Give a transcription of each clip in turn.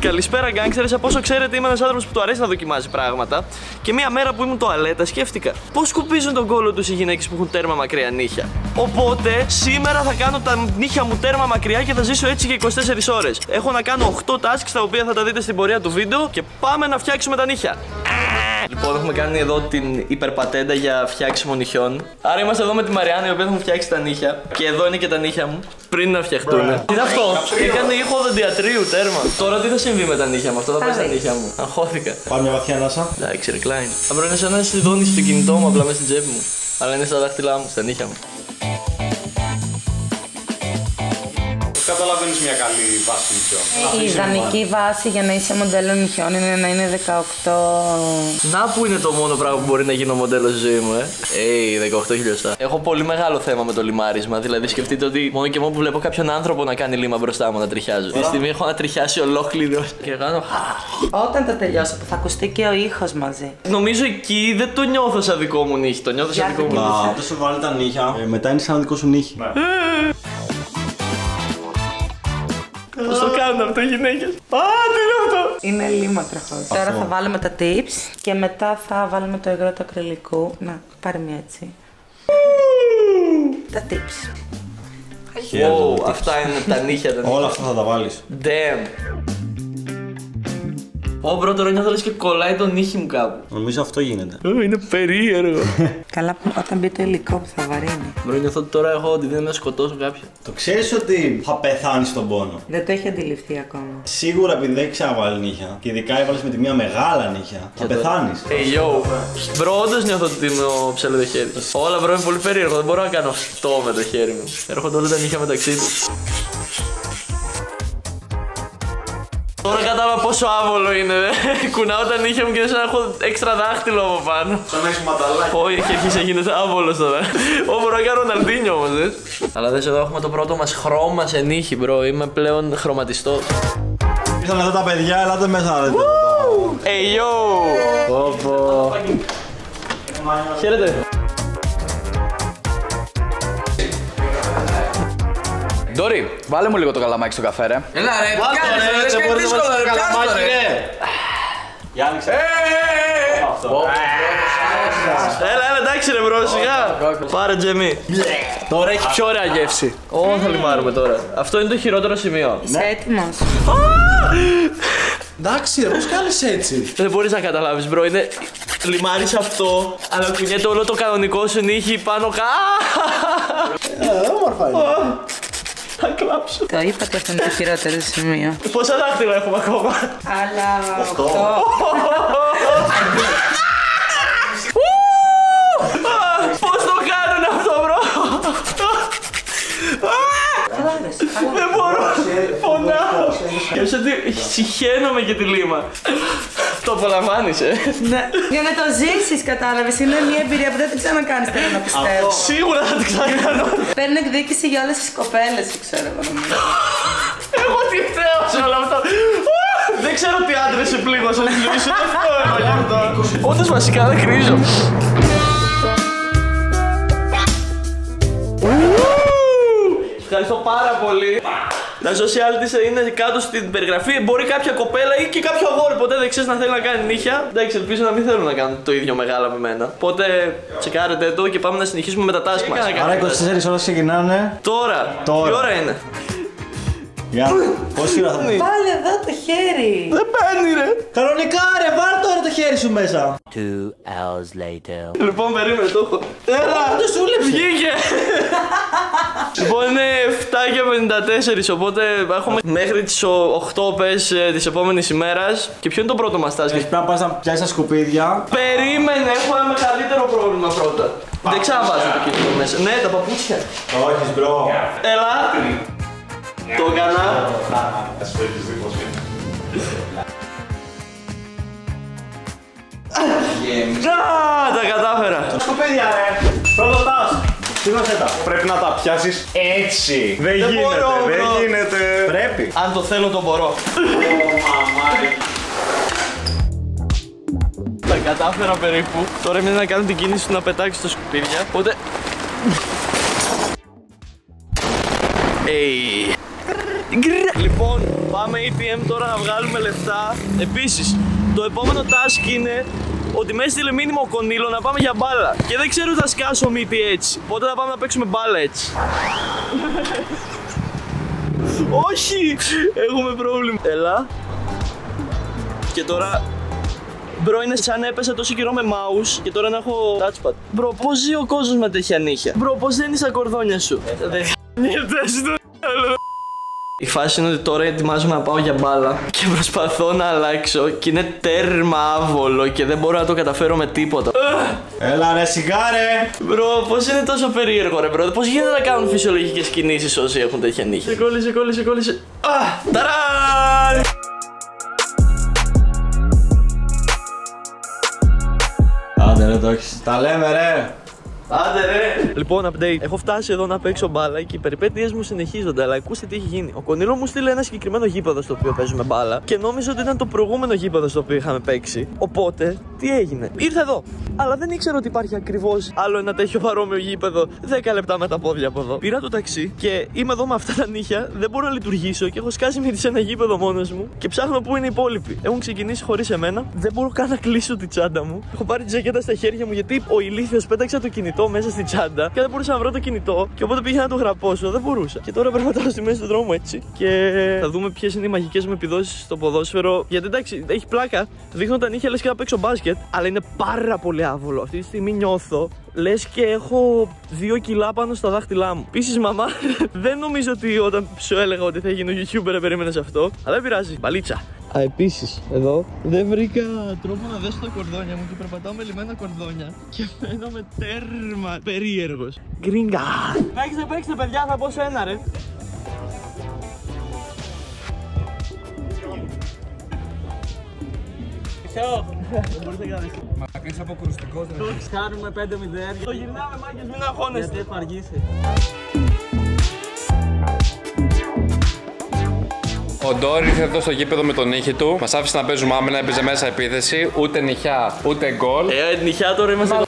Καλησπέρα, γκάγκστερε. Από όσο ξέρετε, είμαι ένας άνθρωπος που του αρέσει να δοκιμάζει πράγματα. Και μία μέρα που ήμουν το αλέτα, σκέφτηκα πώς σκουπίζουν τον κόλο τους οι γυναίκες που έχουν τέρμα μακριά νύχια. Οπότε σήμερα θα κάνω τα νύχια μου τέρμα μακριά και θα ζήσω έτσι για 24 ώρες. Έχω να κάνω 8 tasks τα οποία θα τα δείτε στην πορεία του βίντεο και πάμε να φτιάξουμε τα νύχια. Λοιπόν, έχουμε κάνει εδώ την υπερπατέντα για φτιάξιμο νυχιών. Άρα είμαστε εδώ με τη Μαριάννα η οποία θα μου φτιάξει τα νύχια. Και εδώ είναι και τα νύχια μου πριν να φτιαχτούν. Τι είναι αυτό, έκανε ήχο δοντιατρίου τέρμα. Τώρα τι θα συμβεί με τα νύχια μου, αυτό θα πάει στα νύχια μου. Αγχώθηκα. Πάμε μια βαθιά ανάσα. Εντάξει, recline. Θα πρέπει να σαν να συνδώνει στο κινητό μου απλά μέσα στην τσέπη μου. Αλλά είναι στα δάχτυλά μου, στα νύχια μου. Καταλαβαίνει μια καλή βάση νυχιών. Η ιδανική βάση για να είσαι μοντέλο νυχιών είναι να είναι 18. Να που είναι το μόνο πράγμα που μπορεί να γίνω μοντέλο στη ζωή μου, ε; Ει, 18 χιλιοστά. Έχω πολύ μεγάλο θέμα με το λιμάρισμα. Δηλαδή, σκεφτείτε ότι μόνο και μόνο που βλέπω κάποιον άνθρωπο να κάνει λίμα μπροστά μου να τριχιάζω. Τη στιγμή έχω να τριχιάσει ολόκληρο και κάνω. Όταν το τελειώσω, που θα ακουστεί και ο ήχος μαζί. Νομίζω εκεί δεν το νιώθω σαν δικό μου νύχι, το νιώθω σαν Για δικό μου το νύχι. Να, δεν σου βάλει τα νύχια. Ε, μετά είναι σαν δικό σου νύχι. Πώ το κάνουν αυτό οι γυναίκες. Α, τι είναι αυτό. Είναι λίμματροχο. Τώρα θα βάλουμε τα tips και μετά θα βάλουμε το υγρό του ακριλικού. Να, πάρε μια έτσι. Τα tips. Wow, αυτά είναι τα νύχια τα νύχια. Όλα αυτά θα τα βάλεις. Damn. Ω, bro, τώρα νιώθω λες και κολλάει το νύχι μου κάπου. Νομίζω αυτό γίνεται. Ω, είναι περίεργο. Καλά που όταν μπει το υλικό που θα βαρύνει. Bro, νιώθω ότι τώρα έχω τη δύναμη να σκοτώσω κάποιον. Το ξέρεις ότι θα πεθάνεις στον πόνο; Δεν το έχει αντιληφθεί ακόμα. Σίγουρα επειδή δεν έχει ξαναβάλει νύχια και ειδικά έβαλες με τη μία μεγάλα νύχια, θα πεθάνεις. Hey yo. Bro, όντως νιώθω ότι είμαι ο Ψαλιδοχέρης. Όλα, bro, είναι πολύ περίεργο. Δεν μπορώ να κάνω αυτό με το χέρι μου. Έρχονται όλα τα νύχια μεταξύ τους. Τώρα κατάλαβα πόσο άβολο είναι. δε. Κουνάω τα νύχια μου και δεν έχω έξτρα δάχτυλο από πάνω. Σαν να έχεις ματαλάκι. Όχι, έχει αρχίσει να γίνεται άβολος τώρα. Ω, μπορώ να κάνω Ροναλντίνιο όμως, δε. Αλλά δες εδώ έχουμε το πρώτο μας χρώμα σε νύχι, bro. Είμαι πλέον χρωματιστό. Ήρθαν εδώ τα παιδιά, ελάτε μέσα να δείτε. Hey yo! Πω Χαίρετε. Ντόρι, βάλε μου λίγο το καλαμάκι στο καφέ, ρε. Έλα ρε, τι Βάλτε κάνεις ρε, ρε, δεν σκέφτεσαι μπορείτε να δύσκολα βάλετε ρε, πιάσ' το, καλαμάκι ρε. ρε. Για άνοιξε. Αυτό. Έλα, έλα, εντάξει ρε μπρο, σιγά. Πάρε τζεμί. Τώρα έχει πιο ωραία γεύση. Ω, θα λιμάρουμε τώρα. Αυτό είναι το χειρότερο σημείο. Είσαι έτοιμος. Εντάξει ρε, πώς κάνεις έτσι; Δεν μπορείς να καταλάβεις, bro. Είναι. Λιμάρεις αυτό, αλλά κουνιέται όλο το κανονικό σου νύχι πάνω κάτω. Όμορφα είναι. Θα κλάψω. Το είπα ότι αυτό είναι το χειρότερο σημείο. Πόσα δάχτυλα έχουμε ακόμα; Αλλά αυτό. Πώς το κάνουν αυτό, bro; Δεν μπορώ. Πονάω. Σκέψε ότι συχαίνομαι και τη λίμα. Το απολαμβάνεις, ε. Ναι. Για να το ζήσεις, κατάλαβες. Είναι μια εμπειρία που δεν την ξανακάνεις, θέλω να πιστεύω. Σίγουρα θα την ξανακάνω. Παίρνει εκδίκηση για όλες τις κοπέλες, ξέρω εγώ νομίζω. Εγώ τι φταίω σε όλο αυτό. Δεν ξέρω τι άντρες σε πλήγωσαν στη ζωή σου. Αυτό εγώ γι' αυτό. Όντως βασικά δεν κρίζω. Ευχαριστώ πάρα πολύ. Τα socialities είναι κάτω στην περιγραφή. Μπορεί κάποια κοπέλα ή και κάποιο αγόρι ποτέ δεν ξέρεις να θέλει να κάνει νύχια. Εντάξει, ελπίζω να μην θέλουν να κάνουν το ίδιο μεγάλα με μένα. Οπότε τσεκάρετε το και πάμε να συνεχίσουμε με τα task μας. Άρα 24 ώρες ξεκινάνε. Τώρα, Τώρα. τι ώρα είναι; Για πόση ώρα θα πει. Πάλι εδώ το χέρι. Δεν παίρνει ρε. Κανονικά ρε, βάλ τώρα το χέρι σου μέσα. Two hours later. Λοιπόν, περίμενε, το έχω. Έλα! Το σου λείψε. Βγήκε! λοιπόν, είναι 7 και 54, οπότε έχουμε μέχρι τις 8 πες ε, της επόμενης ημέρας. Και ποιο είναι το πρώτο μας task. Πρέπει να πας να πιάσεις τα σκουπίδια. Περίμενε, έχω ένα μεγαλύτερο πρόβλημα πρώτα. Δεν ξαναβάζω το κινητό μέσα. Ναι, τα παπούτσια. Όχι, bro. Έλα. Το έκανα. Α, τα κατάφερα. Σκουπίδια ρε. Πρώτο τας. Σήκωσέ τα. Πρέπει να τα πιάσεις έτσι. Δεν, Δεν γίνεται, μπορώ, δεν bro. γίνεται. Πρέπει. Αν το θέλω, το μπορώ. Τα κατάφερα περίπου. Τώρα είναι να κάνω την κίνηση του να πετάξει τα σκουπίδια. Οπότε. Ει. Λοιπόν, Πάμε ATM τώρα να βγάλουμε λεφτά. Επίση, το επόμενο task είναι ότι με έστειλε μήνυμα ο Κονίλο να πάμε για μπάλα. Και δεν ξέρω ότι θα σκάσω μύτη έτσι. Οπότε θα πάμε να παίξουμε μπάλα έτσι. Όχι! Έχουμε πρόβλημα. Έλα. Και τώρα Μπρο, είναι σαν έπεσα τόσο καιρό με mouse και τώρα να έχω touchpad. Μπρο, πώ ζει ο κόσμο με τέτοια νύχια. Μπρο, πώ δεν είσαι κορδόνια σου. Δεν στο η φάση είναι ότι τώρα ετοιμάζομαι να πάω για μπάλα και προσπαθώ να αλλάξω και είναι τέρμα άβολο και δεν μπορώ να το καταφέρω με τίποτα. Έλα ρε σιγάρε! Bro, πώς είναι τόσο περίεργο ρε bro, πώς γίνεται να κάνουν φυσιολογικές κινήσεις όσοι έχουν τέτοια νύχια. Σε κόλλησε, κόλλησε, κόλλησε. Α, ταράν! Άντε ρε το έχεις. Τα λέμε ρε! Άντε ρε! Λοιπόν, update. Έχω φτάσει εδώ να παίξω μπάλα και οι περιπέτειές μου συνεχίζονται. Αλλά ακούστε τι έχει γίνει. Ο Κονίλο μου έστειλε ένα συγκεκριμένο γήπεδο στο οποίο παίζουμε μπάλα και νόμιζε ότι ήταν το προηγούμενο γήπεδο στο οποίο είχαμε παίξει. Οπότε, τι έγινε; Ήρθε εδώ. Αλλά δεν ήξερα ότι υπάρχει ακριβώς άλλο ένα τέτοιο παρόμοιο γήπεδο 10 λεπτά με τα πόδια από εδώ. Πήρα το ταξί και είμαι εδώ με αυτά τα νύχια. Δεν μπορώ να λειτουργήσω και έχω σκάσει με σε ένα γήπεδο μόνος μου και ψάχνω πού είναι οι υπόλοιποι. Έχουν ξεκινήσει χωρίς εμένα. Δεν μπορώ καν να κλείσω τη τσάντα μου. Έχω πάρει τη ζακέτα στα χέρια μου γιατί ο ηλίθιος πέταξε το κινητό μέσα στην τσάντα και δεν μπορούσα να βρω το κινητό. Και οπότε πήγα να το γραπώσω, δεν μπορούσα. Και τώρα περπατάω στη μέση του δρόμου έτσι. Και θα δούμε ποιες είναι οι μαγικές μου επιδόσεις στο ποδόσφαιρο. Γιατί εντάξει, έχει πλάκα. Δείχνω τα νύχια λες και να παίξω μπάσκετ, αλλά είναι πάρα πολύ άβολο. Αυτή τη στιγμή νιώθω λες και έχω δύο κιλά πάνω στα δάχτυλά μου. Επίσης, μαμά, δεν νομίζω ότι όταν σου έλεγα ότι θα γίνω YouTuber περίμενες αυτό. Αλλά δεν πειράζει. Μπαλίτσα. Α, επίσης, εδώ δεν βρήκα τρόπο να δέσω τα κορδόνια μου και περπατάω με λιμένα κορδόνια και φαίνομαι τέρμα περίεργος. Γκρίνγκα. Παίξτε, παίξτε, παιδιά, θα πω σε ένα ρε. Ποιο; Δεν μπορείτε να κάνετε. Μακρύς από κρουστικός ρε. Κάνουμε 5-0. Το γυρνάμε, μάγκες, μην αγχώνεστε. Γιατί θα αργήσει. Ο Ντόρι ήρθε εδώ στο γήπεδο με τον νύχη του. Μας άφησε να παίζουμε άμυνα, έπαιζε μέσα επίθεση. Ούτε νυχιά, ούτε γκολ. Ε, νυχιά τώρα είμαστε το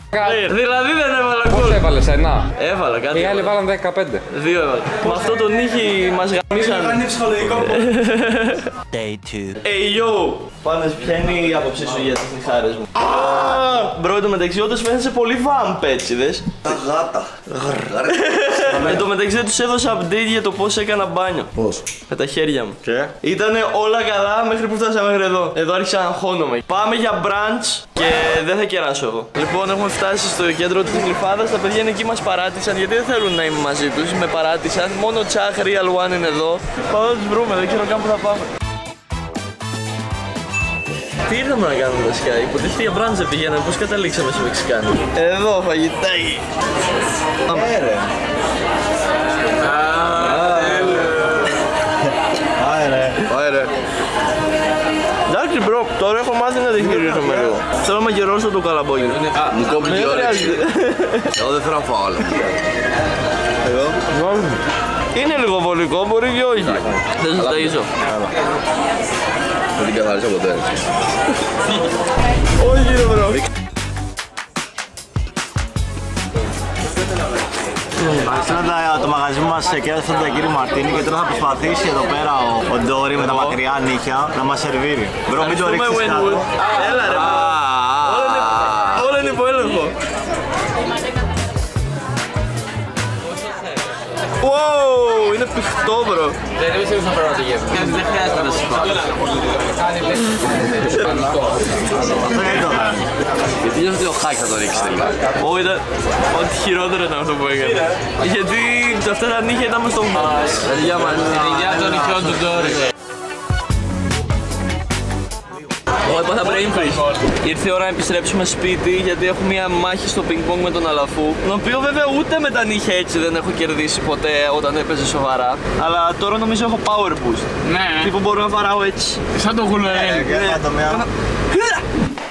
Δηλαδή δεν έβαλα γκολ. Πώ έβαλες ένα; Έβαλα κάτι. Οι άλλοι έβαλα. βάλαν 15. Δύο έβαλα. Με αυτό το νύχι μας γαμίσαν. Είναι ψυχολογικό Day 2. Hey yo! Πάνες, ποια είναι η άποψή σου για τις νυχάρες μου; Μπρο, εν τω μεταξύ, όντως φαίνεσαι πολύ βάμπ έτσι, δες. Τα γάτα. Εν τω μεταξύ, δεν τους έδωσα update για το πώς έκανα μπάνιο. Πώς; Με τα χέρια μου. Και; Ήτανε όλα καλά μέχρι που φτάσαμε μέχρι εδώ. Εδώ άρχισα να αγχώνομαι. Πάμε για brunch και δεν θα κεράσω εγώ. Λοιπόν, έχουμε φτάσει στο κέντρο της Γλυφάδα. Τα παιδιά είναι εκεί μας παράτησαν γιατί δεν θέλουν να είμαι μαζί τους. Με παράτησαν. Μόνο ο Τσάχ Real One είναι εδώ. Πάμε να του βρούμε, δεν ξέρω καν που θα πάμε. Τι ήρθαμε να κάνουμε βασικά, υποτίθεται για brunch δεν πηγαίναμε, πώς καταλήξαμε στο Μεξικάνι. Εδώ φαγητάκι. Πάμε. Άι ρε. Πάει ρε. Εντάξει bro, τώρα έχω μάθει να διαχειρίζομαι λίγο. Θέλω να μαγειρώσω το καλαμπόκι. Α, Μου κόβει δεν και όρεξη. χρειάζεται. Εγώ δεν θέλω να φάω άλλο. Εγώ. Είναι λίγο βολικό, μπορεί και όχι. Δεν σας ταΐζω. Δεν την καθάρισα ποτέ. Όχι ρε bro. Αρχίσαμε το μαγαζί μας και έρθαν τον κύριο Μαρτίνη και τώρα θα προσπαθήσει εδώ πέρα ο, ο Ντόρι με τα μακριά νύχια να μας σερβίρει. Μπρο, μην το Ευχαριστούμε, ρίξεις Winwood. κάτω. Έλα ρε bro. Όλα είναι- Όλα είναι υπό έλεγχο. Wow, είναι πιχτό bro. Δεν πιστεύω να πρέπει να το γεύμα. Δεν χρειάζεται να σου πω. Αυτό γιατί το κάνει. Γιατί νιώθω ότι ο Χάκ θα το ρίξει τελικά. Ω, ήταν ό,τι χειρότερο ήταν αυτό που έκανε. Γιατί αυτά τα νύχια ήταν μες στον Παιδιά μας. Για τον νυχιό του Ντόρι. Ω, έπαθα brain freeze. Ήρθε η ώρα να επιστρέψουμε σπίτι γιατί έχω μια μάχη στο ping pong με τον Αλαφού. Τον οποίο βέβαια ούτε με τα νύχια έτσι δεν έχω κερδίσει ποτέ όταν έπαιζε σοβαρά. Αλλά τώρα νομίζω έχω power boost. Ναι, Τύπου μπορώ να βαράω έτσι. σαν το γουλερέλι.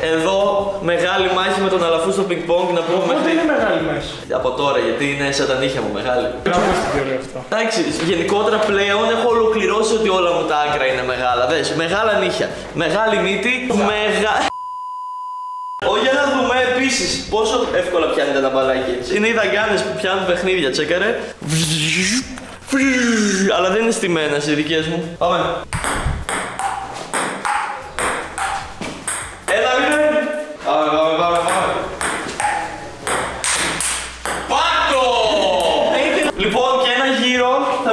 Και θα το μια. Εδώ μεγάλη μάχη με τον Αλαφού στο ping pong να πούμε μέχρι. είναι μεγάλη μέση. Από τώρα γιατί είναι σαν τα νύχια μου μεγάλη. Μπράβο στην θεωρία αυτό. Εντάξει, γενικότερα πλέον έχω ολοκληρώσει ότι όλα μου τα άκρα είναι μεγάλα. Δες, μεγάλα νύχια, μεγάλη μύτη, μεγα... Όχι για να δούμε επίσης πόσο εύκολα πιάνετε τα μπαλάκια έτσι. Είναι οι δαγκάνες που πιάνουν παιχνίδια, τσέκαρε. Αλλά δεν είναι στημένα οι δικές μου. Πάμε.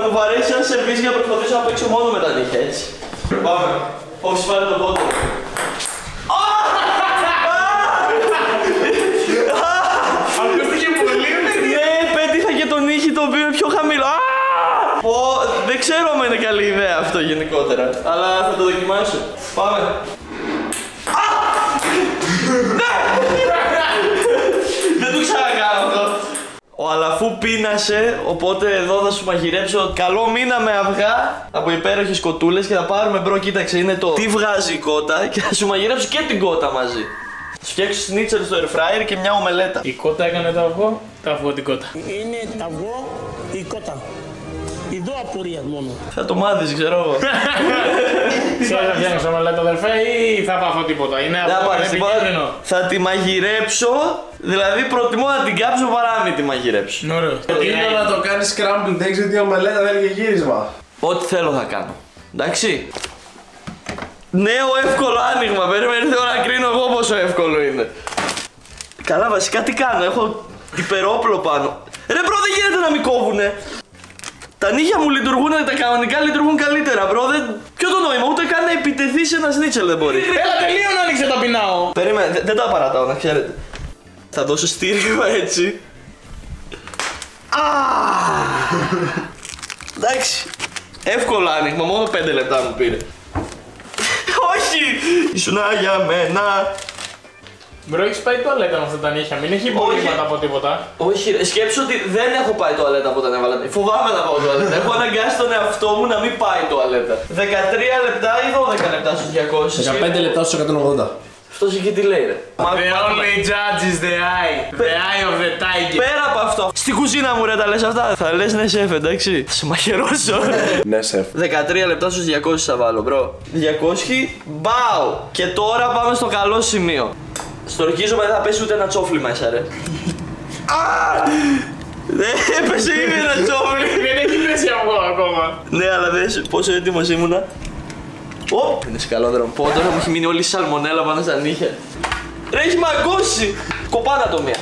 μου βαρέσει ένα σερβίς για να προσπαθήσω να παίξω μόνο με τα νύχια, έτσι. Πάμε. Όχι, πάρει το πόντο. Ακούστηκε πολύ Ναι, πέτυχα και τον νύχι το οποίο είναι πιο χαμηλό. Δεν ξέρω αν είναι καλή ιδέα αυτό γενικότερα, αλλά θα το δοκιμάσω. Πάμε. Ο Αλαφού πείνασε, οπότε εδώ θα σου μαγειρέψω καλό μήνα με αυγά από υπέροχες κοτούλες και θα πάρουμε bro. Κοίταξε, είναι το τι βγάζει η κότα και θα σου μαγειρέψω και την κότα μαζί. Θα σου φτιάξω σνίτσελ στο air fryer και μια ομελέτα. Η κότα έκανε το αυγό, το αυγό την κότα. Είναι τα αυγό η κότα. Εδώ απορίας μόνο. Θα το μάθεις, ξέρω εγώ. Ξέρεις να φτιάχνεις ομελέτα αδερφέ ή θα πάθω τίποτα. Είναι Δεν θα αυγό, πάρεις είναι τίποτα. επικίνδυνο. Θα τη μαγειρέψω, δηλαδή προτιμώ να την κάψω παρά να μην τη μαγειρέψω. Ωραίο. Είναι να το κάνεις scrambled eggs γιατί η ομελέτα δεν έχει γύρισμα. Ό,τι θέλω θα κάνω. Εντάξει. Νέο εύκολο άνοιγμα. Περίμενε τώρα να κρίνω εγώ πόσο εύκολο είναι. Καλά, βασικά τι κάνω. Έχω υπερόπλο πάνω. Ρε bro, δεν γίνεται να μην κόβουνε. Τα νύχια μου λειτουργούν, τα κανονικά λειτουργούν καλύτερα, bro. Δεν... Ποιο το νόημα, ούτε καν να επιτεθεί σε ένα σνίτσελ δεν μπορεί. Έλα τελείω να ανοίξει το πεινάω. Περίμενε, δε- δεν τα παρατάω, να ξέρετε. Θα δώσω στήριγμα έτσι. Α! Εντάξει. Εύκολο άνοιγμα, μόνο 5 λεπτά μου πήρε. Όχι! Ήσουν για μένα. Μπρο, έχεις πάει τουαλέτα με αυτά τα νύχια, μην έχει υπολείμματα από τίποτα. Όχι, ρε, σκέψου ότι δεν έχω πάει τουαλέτα από όταν έβαλα. Φοβάμαι να πάω τουαλέτα. έχω αναγκάσει τον εαυτό μου να μην πάει τουαλέτα. 13 λεπτά ή 12 λεπτά στους 200. 15 λεπτά στους 180. Αυτό εκεί τι λέει, ρε. Μα- The only judge is the eye. The eye of the tiger. Πέρα από αυτό, στη κουζίνα μου ρε τα λες αυτά. Θα λες ναι σεφ, εντάξει. Θα σε μαχαιρώσω. Ναι, σεφ. 13 λεπτά στους 200 θα βάλω, bro. 200, μπάου. Και τώρα πάμε στο καλό σημείο. Σ' τ' ορκίζομαι δεν θα πέσει ούτε ένα τσόφλι μέσα, ρε. Α! Δεν έπεσε ήδη ένα τσόφλι. Δεν έχει πέσει αυγό ακόμα. ναι, αλλά δες πόσο έτοιμος ήμουνα. Ω, είναι σε καλό δρόμο. Πω, τώρα μου έχει μείνει όλη η σαλμονέλα πάνω στα νύχια. Ρε, έχει μαγκώσει. Κοπάνα το μία.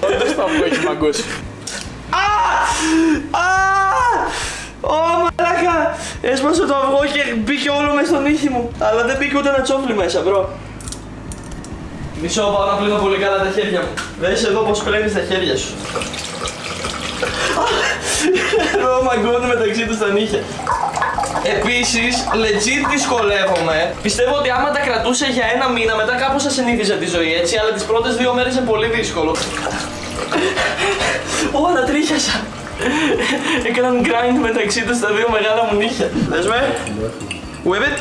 Δεν στο αυγό έχει μαγκώσει. Α! Α! Ω μαλάκα! Έσπασε το αυγό και μπήκε όλο μέσα στο νύχι μου. Αλλά δεν μπήκε ούτε ένα τσόφλι μέσα, bro. Μισό πάω να πλύνω πολύ καλά τα χέρια μου. Δες εδώ πως πλένεις τα χέρια σου. Εδώ μαγκώνουν μεταξύ τους τα νύχια. Επίσης, legit δυσκολεύομαι. Πιστεύω ότι άμα τα κρατούσε για ένα μήνα, μετά κάπως θα συνήθιζε τη ζωή έτσι, αλλά τις πρώτες δύο μέρες είναι πολύ δύσκολο. Ω, τα τρίχιασα. Έκαναν grind μεταξύ τους τα δύο μεγάλα μου νύχια. Δες με. Whip it.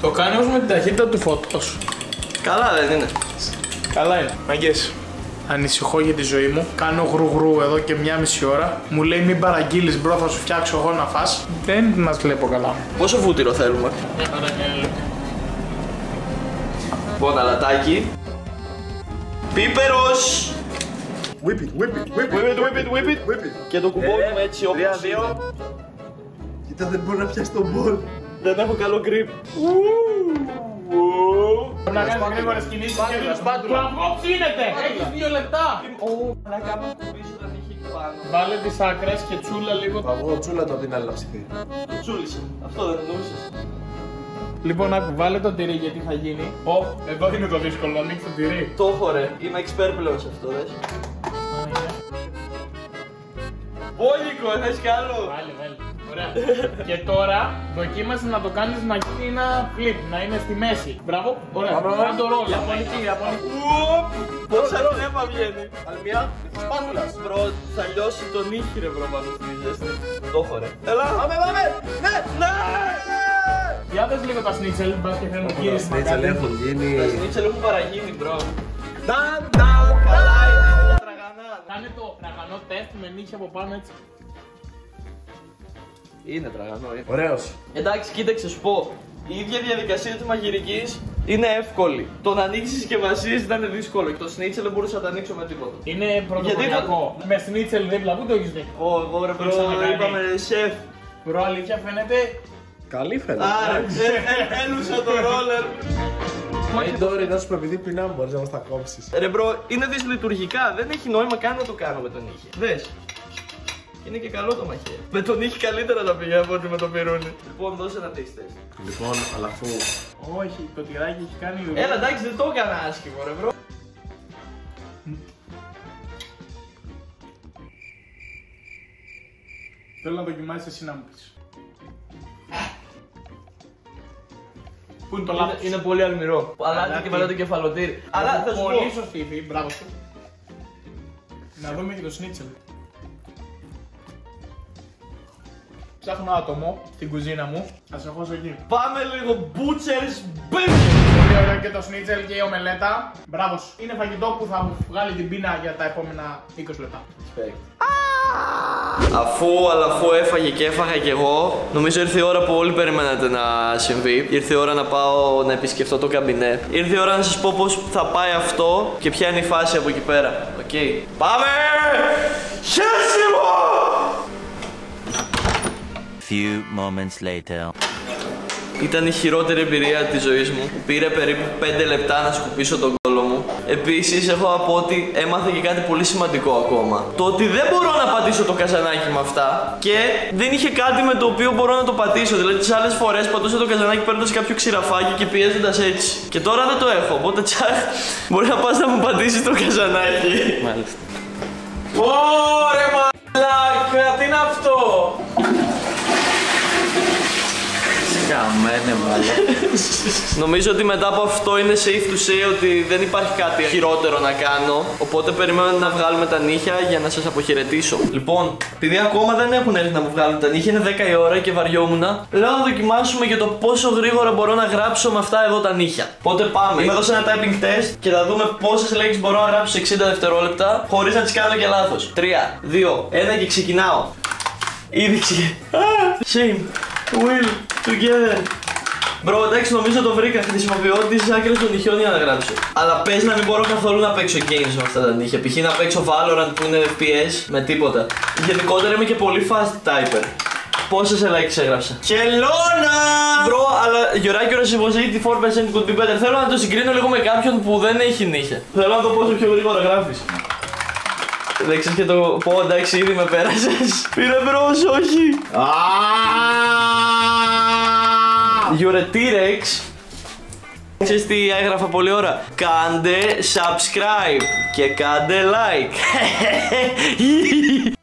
Το κάνει όμως με την ταχύτητα του φωτός. Καλά δεν είναι. Καλά είναι. Μαγκές. Ανησυχώ για τη ζωή μου. Κάνω γρου εδώ και μια μισή ώρα. Μου λέει μην παραγγείλεις bro, θα σου φτιάξω εγώ να φας. Δεν μας βλέπω καλά. Πόσο βούτυρο θέλουμε. Λοιπόν, αλατάκι. Πίπερος. Whip it, whip it, whip Whip it, whip it, whip it. Whip it. Και το κουμπώνουμε έτσι όπως είναι. Κοίτα, δεν μπορεί να πιάσει τον μπολ. Δεν έχω καλό grip. Να κάνεις γρήγορες κινήσεις και δίνεις Το αυγό ψήνεται! Έχεις δύο λεπτά! Να κάνω κουμπίσω τα νύχια εκεί πάνω. Βάλε τις άκρες και τσούλα λίγο. Θα βγω τσούλα το την άλλη να ψηθεί. Το τσούλησε. Αυτό δεν εννοούσες. Λοιπόν, άκου, βάλε το τυρί γιατί θα γίνει. Ω, εδώ είναι το δύσκολο, να ανοίξει το τυρί. Το έχω ρε. Είμαι expert πλέον σε αυτό, δες. Μπόλικο, θες κι άλλο; Βάλε, βάλε. Ωραία. και τώρα δοκίμασες να το κάνεις να γίνει ένα flip, να είναι στη μέση. Μπράβο, ωραία. Κάνε το ρόλο. Ιαπωνική, Ιαπωνική. Πόσα κλέπα βγαίνει. Άλλη μία, της σπάτουλας. Bro, θα λιώσει το νύχι ρε bro πάνω στη ζέστη. Το έχω ρε. Έλα. Πάμε, πάμε. Ναι, ναι. Για δες λίγο τα σνίτσελ, μπας και θέλουν Τα γύρισμα σνίτσελ κάτι. έχουν γίνει... Τα σνίτσελ έχουν παραγίνει bro. Ταν, ταν, Καλά είναι για τραγανά. Κάνε το τραγανό τεστ με νύχια από πάνω έτσι. Είναι τραγανό, είναι. Ωραίος. Εντάξει, κοίταξε, σου πω. Η ίδια διαδικασία της μαγειρικής είναι εύκολη. Το να ανοίξεις συσκευασίες ήταν δύσκολο και το σνίτσελ δεν μπορούσα να το ανοίξω με τίποτα. Είναι πρωτοποριακό. Με σνίτσελ δίπλα, πού το έχεις δει. Ω, εγώ ρε bro, ξανακάνει. είπαμε σεφ. Bro, αλήθεια φαίνεται. Καλή φαίνεται. Άρα, ε, ε, έλουσα το ρόλερ. Ε, Ντόρι, να σου πω επειδή πεινά μπορείς να μας τα κόψεις. Ρε bro, είναι δυσλειτουργικά. Δεν έχει νόημα καν να το κάνω με τον ήχη. Δες. Είναι και καλό το μαχαίρι. Με τον νύχι καλύτερα τα πήγε από ότι με το πυρούνι. Λοιπόν, δώσε ένα taste test. Λοιπόν, αλλά αφού. Όχι, το τυράκι έχει κάνει Έλα, εντάξει, δεν το έκανα άσχημο, ρε bro. Θέλω να δοκιμάσεις εσύ να μου πεις. Πού είναι το λάθος; Είναι, είναι πολύ αλμυρό. Αλάτι και τι. μετά το κεφαλοτήρι. Αλλά θα σου Πολύ πω. σωστή η μπράβο σου. Να δούμε και το σνίτσελ. Ψάχνω άτομο στην κουζίνα μου. Θα σε χώσω εκεί. Πάμε λίγο butchers μπέμ. Πολύ ωραίο και το σνίτσελ και η ομελέτα. Μπράβος σου. Είναι φαγητό που θα μου βγάλει την πείνα για τα επόμενα 20 λεπτά. Αφού αλλά αφού έφαγε και έφαγα κι εγώ, νομίζω ήρθε η ώρα που όλοι περιμένατε να συμβεί. Ήρθε η ώρα να πάω να επισκεφτώ το καμπινέ. Ήρθε η ώρα να σας πω πώς θα πάει αυτό και ποια είναι η φάση από εκεί πέρα. Οκ. Πάμε! Χέσιμο! Few moments later. Ήταν η χειρότερη εμπειρία της ζωής μου. Πήρε περίπου 5 λεπτά να σκουπίσω τον κώλο μου. Επίσης έχω να πω ότι έμαθα και κάτι πολύ σημαντικό ακόμα. Το ότι δεν μπορώ να πατήσω το καζανάκι με αυτά και δεν είχε κάτι με το οποίο μπορώ να το πατήσω. Δηλαδή τις άλλες φορές πατούσα το καζανάκι παίρνοντας κάποιο ξυραφάκι και πιέζοντας έτσι. Και τώρα δεν το έχω. Οπότε τσακ μπορεί να πας να μου πατήσεις το καζανάκι. Μάλιστα. Ωρε μαλάκα, τι είναι αυτό! Καμένε μάλλον. Νομίζω ότι μετά από αυτό είναι safe to say ότι δεν υπάρχει κάτι χειρότερο να κάνω. Οπότε περιμένω να βγάλουμε τα νύχια για να σας αποχαιρετήσω. Λοιπόν, επειδή ακόμα δεν έχουν έρθει να μου βγάλουν τα νύχια, είναι 10 η ώρα και βαριόμουν. Λέω να δοκιμάσουμε για το πόσο γρήγορα μπορώ να γράψω με αυτά εδώ τα νύχια. Οπότε πάμε. Είμαι εδώ σε ένα typing test και θα δούμε πόσες λέξεις μπορώ να γράψω σε 60 δευτερόλεπτα χωρίς να τις κάνω και λάθος. 3, 2, 1 και ξεκινάω. Ήδη ξε... Α, Shame. Will. Together. Μπρο, εντάξει, νομίζω το βρήκα. Χρησιμοποιώ τις άκρε των νυχιών για να γράψω. Αλλά πες να μην μπορώ καθόλου να παίξω games με αυτά τα νύχια. Π.χ. να παίξω Valorant που είναι FPS με τίποτα. Γενικότερα είμαι και πολύ fast typer. Πόσες likes έγραψα. Χελώνα! Μπρο, αλλά your accuracy was 84% could be better. Θέλω να το συγκρίνω λίγο με κάποιον που δεν έχει νύχια. Θέλω να το πόσο πιο γρήγορα γράφεις. Δεν ξέρεις και το πω εντάξει ήδη με πέρασες. Πήρε μπρος όχι. You're a T-Rex. Ξέρεις τι έγραφα πολύ ώρα; Κάντε subscribe Και κάντε like